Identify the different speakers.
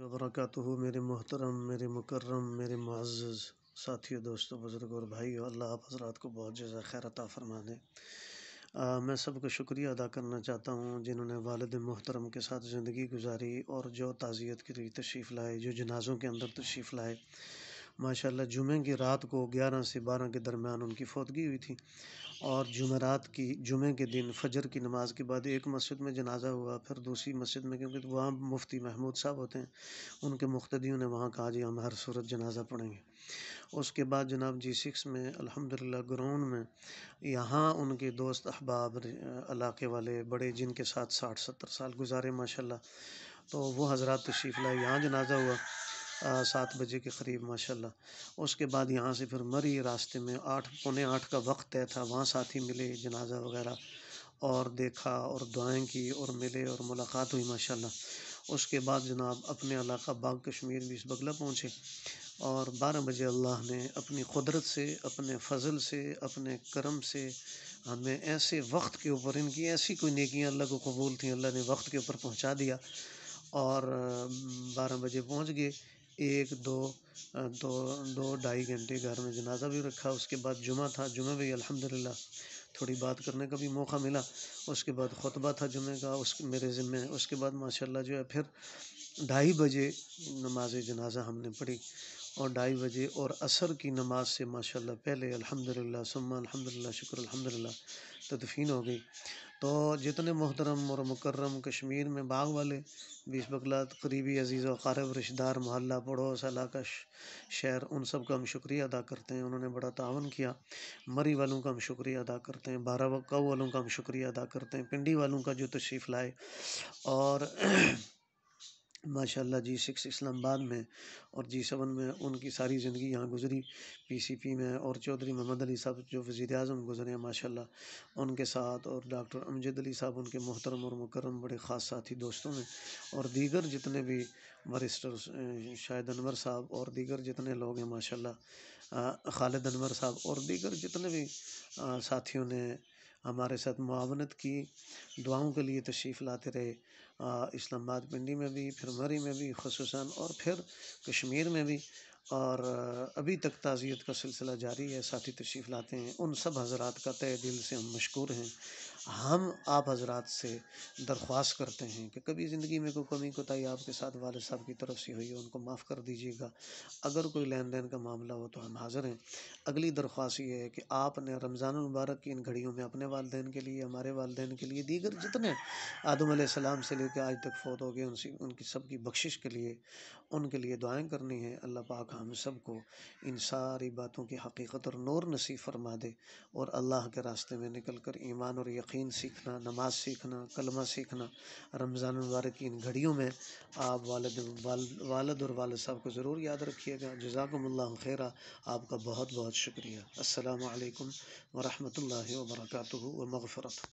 Speaker 1: वरक़ मेरे मोहतरम, मेरे मुकर्रम, मेरे मुआज़ साथियों, दोस्तों, बुज़ुर्ग और भाई, अल्लाह आप हज़रात को बहुत जज़ा खैर अता फ़रमा दें। मैं सबको शुक्रिया अदा करना चाहता हूँ जिन्होंने वालद मोहतरम के साथ ज़िंदगी गुजारी और जो ताज़ियत के लिए तशरीफ़ लाए, जो जनाज़ों के अंदर तशरीफ़ लाए। माशाल्लाह जुमे की रात को 11 से 12 के दरमियान उनकी फौतगी हुई थी। और जुमेरात की, जुमे के दिन फजर की नमाज़ के बाद एक मस्जिद में जनाजा हुआ, फिर दूसरी मस्जिद में, क्योंकि वहाँ मुफ्ती महमूद साहब होते हैं, उनके मुख्तियों ने वहाँ कहा, जी, हम हर सूरत जनाजा पढ़ेंगे। उसके बाद जनाब जी, सिक्स में, अल्हम्दुलिल्लाह, ग्राउंड में, यहाँ उनके दोस्त अहबाब, इलाके वाले बड़े, जिनके साथ साठ, सत्तर साल गुजारे, माशाल्लाह तो वो हज़रत तशरीफ़ लाए, यहाँ जनाजा हुआ। सात बजे के करीब, माशाल्लाह। उसके बाद यहाँ से फिर मरी रास्ते में आठ, पौने आठ का वक्त तय था। वहाँ साथी मिले, जनाजा वगैरह, और देखा, और दुआएँ की, और मिले, और मुलाकात हुई, माशाल्लाह। उसके बाद जनाब अपने इलाका बाग कश्मीर भी इस बगला पहुँचे, और बारह बजे अल्लाह ने अपनी कुदरत से, अपने फजल से, अपने करम से, हमें ऐसे वक्त के ऊपर, इनकी ऐसी कोई नेकियाँ अल्लाह को कबूल थी, अल्लाह ने वक्त के ऊपर पहुँचा दिया, और बारह बजे पहुँच गए। एक, दो दो दो, ढाई घंटे घर में जनाजा भी रखा, उसके बाद जुमा था जुमे भी अल्हम्दुलिल्लाह, थोड़ी बात करने का भी मौका मिला, उसके बाद खुतबा था जुमे का, उस, मेरे ज़िम्मे, उसके बाद माशाल्लाह जो है, फिर ढाई बजे नमाज़ जनाजा हमने पढ़ी। और ढाई बजे और असर की नमाज़ से, माशाल्लाह, पहले अल्हम्दुलिल्लाह, सुम्मा अल्हम्दुलिल्लाह, शुक्र अल्हम्दुलिल्लाह, तदफीन हो गई। तो जितने मोहतरम और मुकर्रम कश्मीर में बाग वाले, बीस बगला करीबी अज़ीज़ व रिश्तेदार, मोहल्ला पड़ोस, इलाका शहर, उन सब का हम शुक्रिया अदा करते हैं। उन्होंने बड़ा तावन किया। मरी वालों का हम शुक्रिया अदा करते हैं। बारह कऊ वालों का हम शुक्रिया अदा करते हैं। पिंडी वालों का जो तशरीफ़ लाए। और माशाल्लाह जी सिक्स इस्लामाबाद में और जी सेवन में उनकी सारी ज़िंदगी यहाँ गुजरी। पीसीपी में और चौधरी मोहम्मद अली साहब, जो वज़ी अजम गुजरे हैं, माशाल्लाह। उनके साथ और डॉक्टर अमजद अली साहब, उनके मोहतरम और मुकरम बड़े ख़ास साथी दोस्तों में और दीगर जितने भी बरिस्टर शायद अनवर साहब और दीगर जितने लोग हैं, माशाल्लाह। खालिद अनवर साहब और दीगर जितने भी साथियों ने हमारे साथ मुआवनत की, दुआओं के लिए तशरीफ़ लाते रहे। इस्लामाबाद पिंडी में भी, फिर मरी में भी खसूस और फिर कश्मीर में भी। और अभी तक ताज़ियत का सिलसिला जारी है, साथी तशरीफ़ लाते हैं। उन सब हजरात का तय दिल से हम मशहूर हैं। हम आप हजरात से दरख्वास्त करते हैं कि कभी ज़िंदगी में कोई कमी, कोताही आपके साथ वाले साहब की तरफ़ से हुई है, उनको माफ़ कर दीजिएगा। अगर कोई लेन देन का मामला हो तो हम हाज़िर हैं। अगली दरख्वास्त ये है कि आपने रमज़ान मुबारक की इन घड़ियों में अपने वालदेन के लिए, हमारे वालदेन के लिए दीगर जितने आदम सलाम से लेकर आज तक फोत हो गए उनकी सबकी बख्शिश के लिए, उनके लिए दुआएँ करनी है। अल्लाह पाक हम सबको इन सारी बातों की हकीकत और नूर नसीब फरमा दे और अल्लाह के रास्ते में निकल कर ईमान और यकीन सीखना नमाज़ सीखना कलमा सीखना रमज़ान मुबारक की इन घड़ियों में आप वालद वाल, वालद और वालद साहब को ज़रूर याद रखिएगा। जजाकम्ला खैरा। आपका बहुत बहुत शुक्रिया। असलकम वरहमल वर्का व मग़फ़रत